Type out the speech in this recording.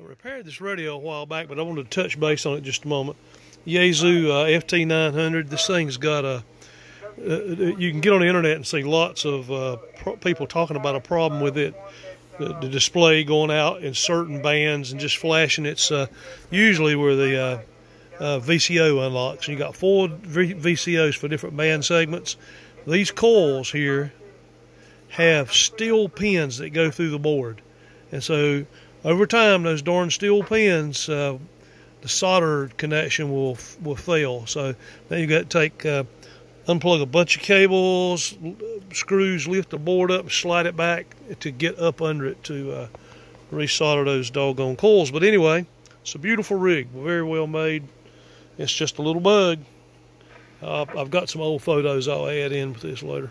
I repaired this radio a while back, but I wanted to touch base on it just a moment. Yaesu uh, FT900. This thing's got a. Uh, uh, you can get on the internet and see lots of uh, people talking about a problem with it. The, the, display going out in certain bands and just flashing. It's uh, usually where the VCO unlocks. And you got four v VCOs for different band segments. These coils here have steel pins that go through the board, and so over time, those darn steel pins, uh, the solder connection will will fail. So then you got to take uh, unplug a bunch of cables, screws, lift the board up, slide it back to get up under it to uh, resolder those doggone coils. But anyway, it's a beautiful rig, very well made. It's just a little bug. Uh, I've got some old photos I'll add in with this later.